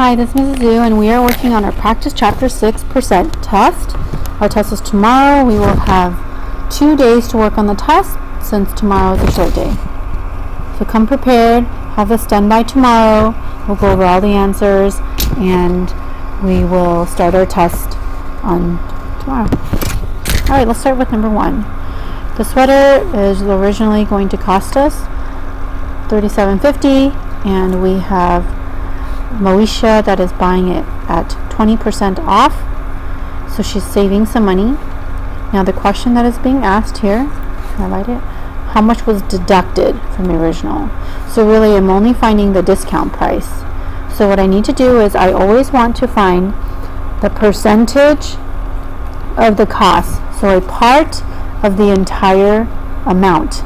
Hi, this is Mrs. Zhu, and we are working on our practice chapter 6% test. Our test is tomorrow. We will have two days to work on the test since tomorrow is a short day. So come prepared, have this done by tomorrow. We'll go over all the answers and we will start our test on tomorrow. All right, let's start with number one. The sweater is originally going to cost us $37.50 and we have Moesha that is buying it at 20% off. So she's saving some money. Now the question that is being asked here, highlight it, how much was deducted from the original? So really I'm only finding the discount price. So what I need to do is I always want to find the percentage of the cost. So a part of the entire amount.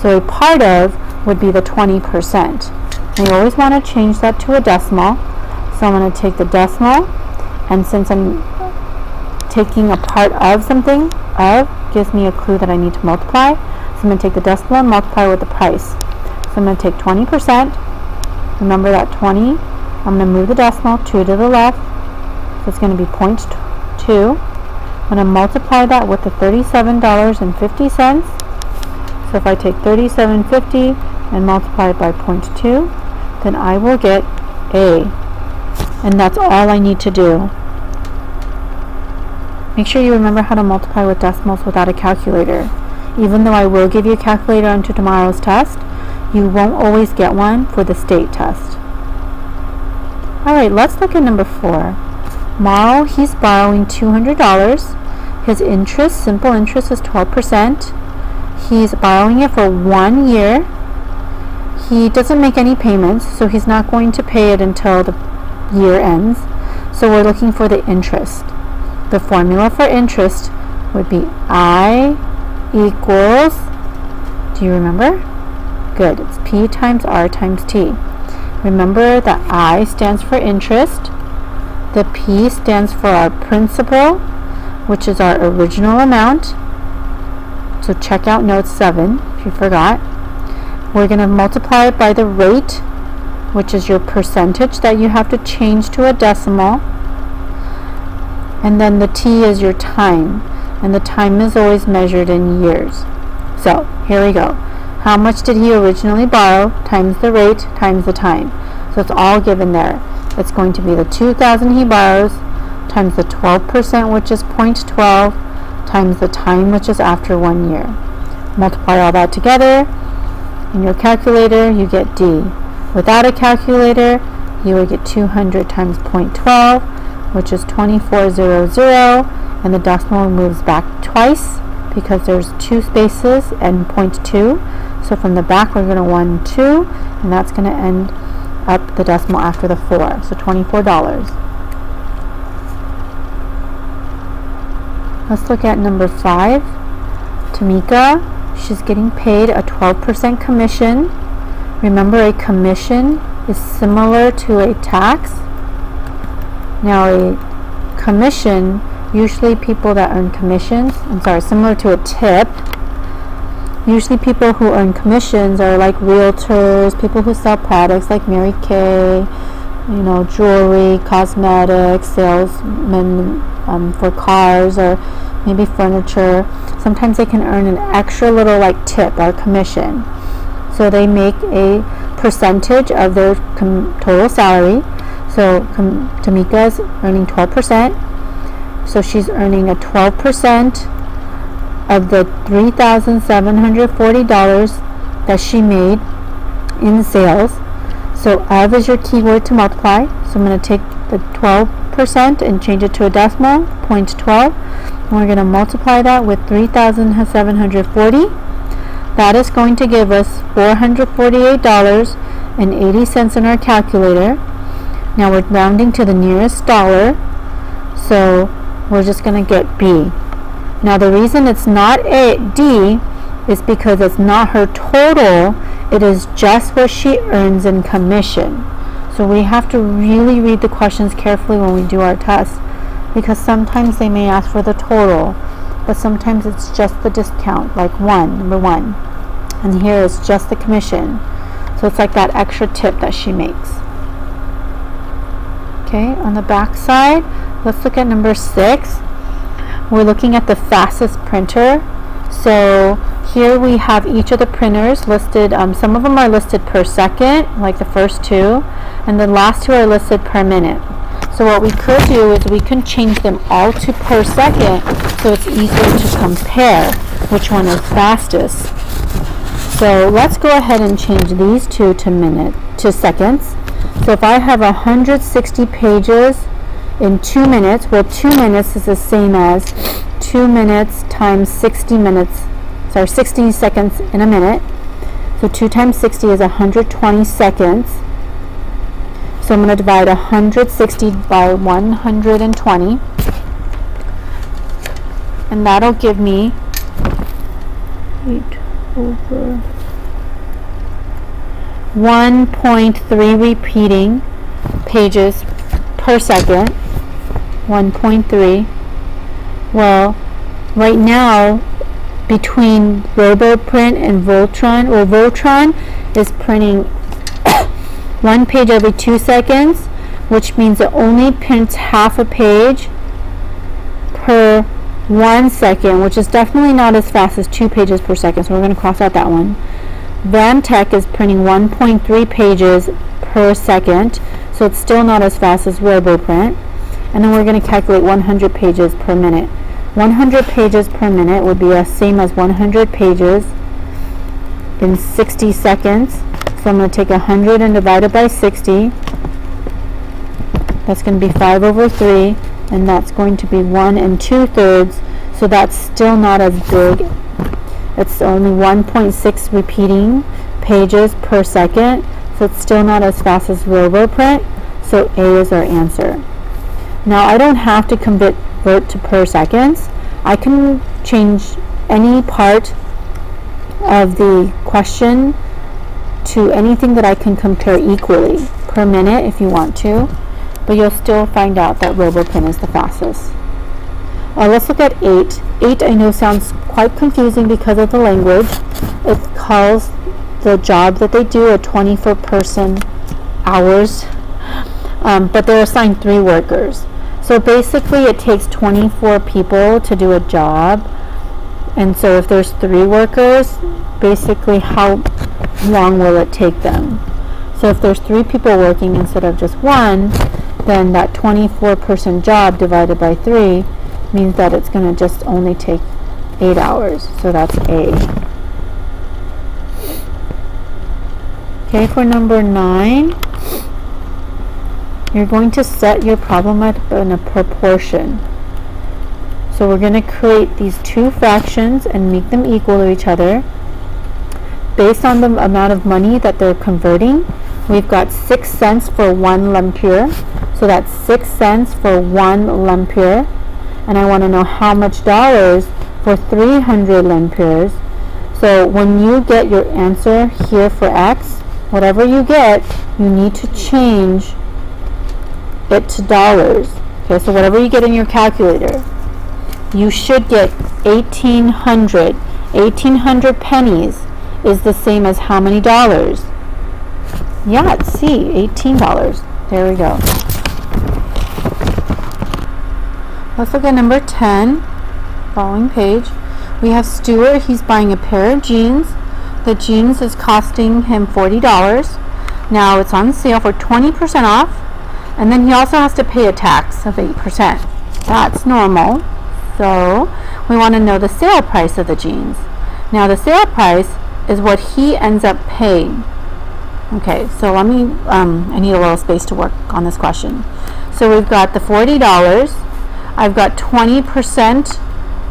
So a part of would be the 20%. You always want to change that to a decimal. So I'm going to take the decimal, and since I'm taking a part of something, of gives me a clue that I need to multiply. So I'm going to take the decimal and multiply with the price. So I'm going to take 20%. Remember that 20. I'm going to move the decimal 2 to the left. So it's going to be 0.2. I'm going to multiply that with the $37.50. So if I take 37.50 and multiply it by 0.2, then I will get A. And that's all I need to do. Make sure you remember how to multiply with decimals without a calculator. Even though I will give you a calculator onto tomorrow's test, you won't always get one for the state test. Alright, let's look at number four. Marl, he's borrowing $200. His interest, simple interest, is 12%. He's borrowing it for one year he doesn't make any payments, so he's not going to pay it until the year ends. So we're looking for the interest. The formula for interest would be I equals, do you remember? Good, it's P times R times T. Remember that I stands for interest, the P stands for our principal, which is our original amount. So check out note 7 if you forgot. We're going to multiply it by the rate, which is your percentage that you have to change to a decimal. And then the t is your time. And the time is always measured in years. So, here we go. How much did he originally borrow times the rate times the time? So it's all given there. It's going to be the 2,000 he borrows times the 12%, which is 0.12, times the time, which is after one year. Multiply all that together, in your calculator, you get D. Without a calculator, you would get 200 times 0.12, which is 2400, and the decimal moves back twice because there's two spaces and 0.2. So from the back, we're going to 1, 2, and that's going to end up the decimal after the 4, so $24. Let's look at number 5. Tamika She's getting paid a 12% commission. Remember, a commission is similar to a tax. Now, a commission, usually people that earn commissions, I'm sorry, similar to a tip. Usually people who earn commissions are like realtors, people who sell products like Mary Kay, you know, jewelry, cosmetics, salesmen um, for cars, or maybe furniture. Sometimes they can earn an extra little like tip or commission. So they make a percentage of their total salary. So Tamika is earning 12%. So she's earning a 12% of the $3,740 that she made in sales. So of is your keyword to multiply. So I'm going to take the 12% and change it to a decimal, 0.12. We're going to multiply that with 3,740. That is going to give us $448.80 in our calculator. Now we're rounding to the nearest dollar, so we're just going to get B. Now the reason it's not A, D is because it's not her total, it is just what she earns in commission. So we have to really read the questions carefully when we do our test because sometimes they may ask for the total, but sometimes it's just the discount, like one, number one. And here is just the commission. So it's like that extra tip that she makes. Okay, on the back side, let's look at number six. We're looking at the fastest printer. So here we have each of the printers listed. Um, some of them are listed per second, like the first two, and the last two are listed per minute. So what we could do is we can change them all to per second so it's easier to compare which one is fastest. So let's go ahead and change these two to minute to seconds. So if I have 160 pages in two minutes, well two minutes is the same as two minutes times 60 minutes, sorry 60 seconds in a minute. So 2 times 60 is 120 seconds. So I'm going to divide 160 by 120. And that'll give me 8 over 1.3 repeating pages per second. 1.3. Well, right now, between RoboPrint and Voltron, or Voltron is printing one page every two seconds, which means it only prints half a page per one second, which is definitely not as fast as two pages per second, so we're going to cross out that one. VanTech is printing 1.3 pages per second, so it's still not as fast as RoboPrint. And then we're going to calculate 100 pages per minute. 100 pages per minute would be the same as 100 pages in 60 seconds. So I'm going to take 100 and divide it by 60. That's going to be 5 over 3, and that's going to be 1 and 2 thirds. So that's still not as big. It's only 1.6 repeating pages per second. So it's still not as fast as RoboPrint. So A is our answer. Now I don't have to convert to per seconds. I can change any part of the question to anything that I can compare equally per minute if you want to, but you'll still find out that RoboPrint is the fastest. Uh, let's look at 8. 8 I know sounds quite confusing because of the language. It calls the job that they do a 24 person hours, um, but they're assigned three workers. So basically it takes 24 people to do a job. And so if there's three workers, basically how long will it take them? So if there's three people working instead of just one, then that 24 person job divided by three means that it's going to just only take eight hours. So that's A. Okay, for number nine, you're going to set your problem up in a proportion. So we're going to create these two fractions and make them equal to each other. Based on the amount of money that they're converting, we've got 6 cents for 1 lempira. So that's 6 cents for 1 lempira. And I want to know how much dollars for 300 lempiras. So when you get your answer here for x, whatever you get, you need to change it to dollars. Okay, so whatever you get in your calculator, you should get 1800. 1800 pennies is the same as how many dollars? Yeah, C, $18. There we go. Let's look at number 10, following page. We have Stuart, he's buying a pair of jeans. The jeans is costing him $40. Now it's on sale for 20% off and then he also has to pay a tax of 8%. That's normal. So we want to know the sale price of the jeans. Now the sale price is what he ends up paying. Okay, so let me, um, I need a little space to work on this question. So we've got the $40. I've got 20%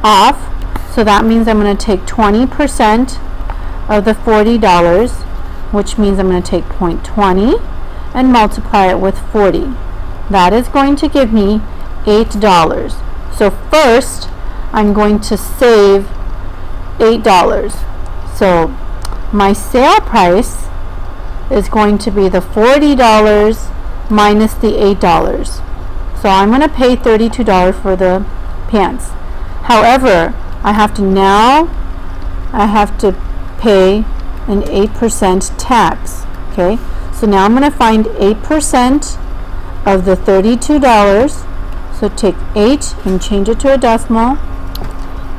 off. So that means I'm going to take 20% of the $40, which means I'm going to take 0.20 and multiply it with 40. That is going to give me $8. So first, I'm going to save $8. So my sale price is going to be the $40 minus the $8. So I'm going to pay $32 for the pants. However, I have to now, I have to pay an 8% tax. Okay, so now I'm going to find 8% of the $32. So take 8 and change it to a decimal.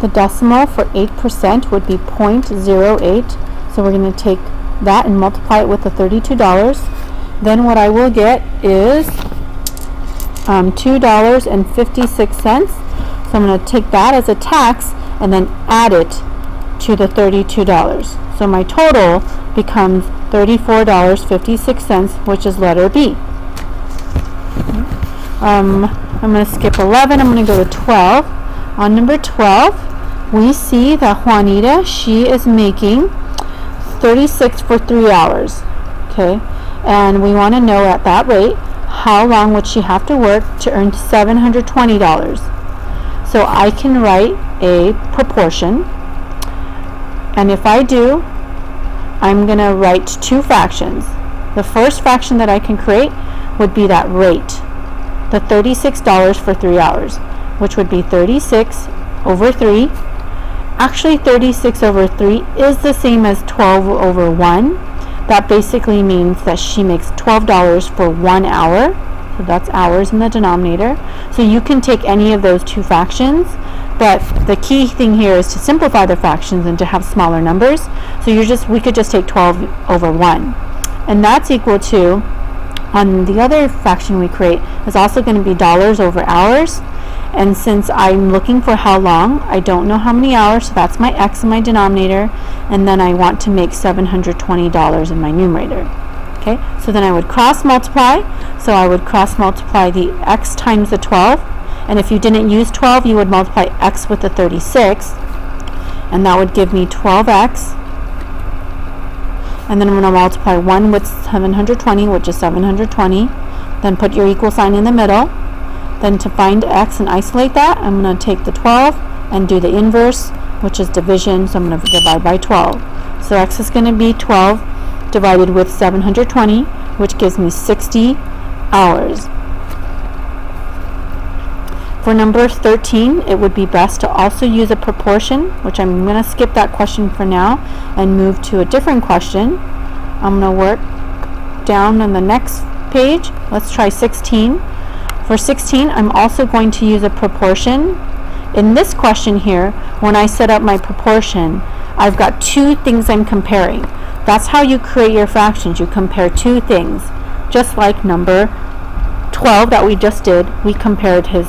The decimal for 8% would be 0.08. So we're going to take that and multiply it with the $32. Then what I will get is um, $2.56. So I'm going to take that as a tax and then add it to the $32. So my total becomes $34.56, which is letter B. Um, I'm going to skip 11. I'm going to go to 12. On number 12, we see that Juanita, she is making 36 for 3 hours. Okay, and we want to know at that rate how long would she have to work to earn $720. So I can write a proportion. And if I do, I'm to write two fractions. The first fraction that I can create would be that rate, the $36 for 3 hours, which would be 36 over 3. Actually, 36 over 3 is the same as 12 over 1. That basically means that she makes $12 for 1 hour. So that's hours in the denominator. So you can take any of those two fractions but the key thing here is to simplify the fractions and to have smaller numbers. So you're just we could just take 12 over 1. And that's equal to, on the other fraction we create, is also going to be dollars over hours. And since I'm looking for how long, I don't know how many hours, so that's my x in my denominator. And then I want to make $720 in my numerator. Okay, so then I would cross multiply. So I would cross multiply the x times the 12 and if you didn't use 12, you would multiply x with the 36. And that would give me 12x. And then I'm going to multiply 1 with 720, which is 720. Then put your equal sign in the middle. Then to find x and isolate that, I'm going to take the 12 and do the inverse, which is division. So I'm going to divide by 12. So x is going to be 12 divided with 720, which gives me 60 hours. For number 13, it would be best to also use a proportion, which I'm going to skip that question for now and move to a different question. I'm going to work down on the next page. Let's try 16. For 16, I'm also going to use a proportion. In this question here, when I set up my proportion, I've got two things I'm comparing. That's how you create your fractions. You compare two things. Just like number 12 that we just did, we compared his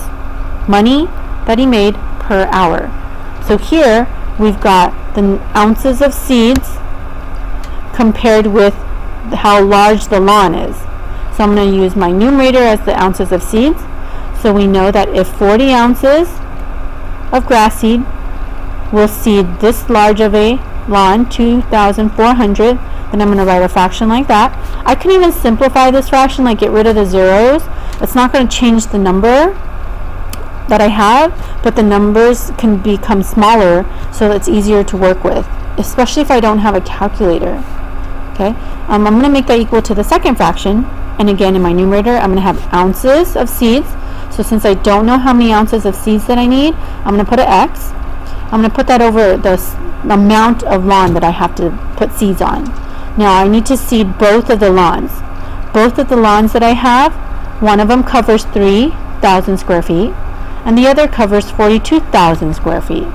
money that he made per hour. So here we've got the ounces of seeds compared with how large the lawn is. So I'm going to use my numerator as the ounces of seeds. So we know that if 40 ounces of grass seed will seed this large of a lawn, 2,400, then I'm going to write a fraction like that. I can even simplify this fraction, like get rid of the zeros. It's not going to change the number, that I have, but the numbers can become smaller so it's easier to work with, especially if I don't have a calculator. Okay, um, I'm going to make that equal to the second fraction, and again in my numerator I'm going to have ounces of seeds. So since I don't know how many ounces of seeds that I need, I'm going to put an X. I'm going to put that over the amount of lawn that I have to put seeds on. Now I need to seed both of the lawns. Both of the lawns that I have, one of them covers 3,000 square feet, and the other covers 42,000 square feet.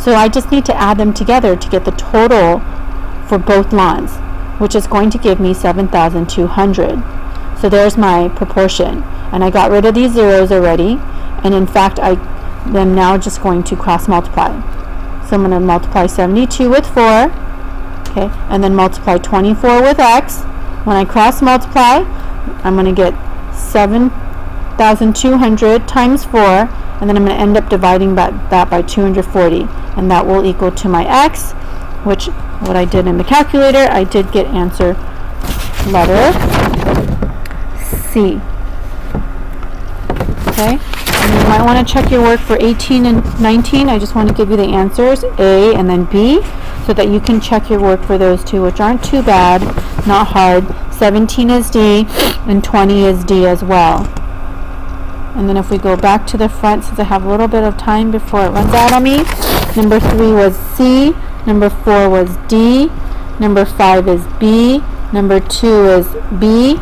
So I just need to add them together to get the total for both lawns, which is going to give me 7,200. So there's my proportion. And I got rid of these zeros already. And in fact, I am now just going to cross multiply. So I'm going to multiply 72 with 4, okay, and then multiply 24 with x. When I cross multiply, I'm going to get 7,200 times 4, and then I'm going to end up dividing that, that by 240 and that will equal to my x which what I did in the calculator I did get answer letter C. Okay? And you might want to check your work for 18 and 19 I just want to give you the answers A and then B so that you can check your work for those two which aren't too bad not hard. 17 is D and 20 is D as well. And then if we go back to the front, since I have a little bit of time before it runs out on me, number three was C, number four was D, number five is B, number two is B,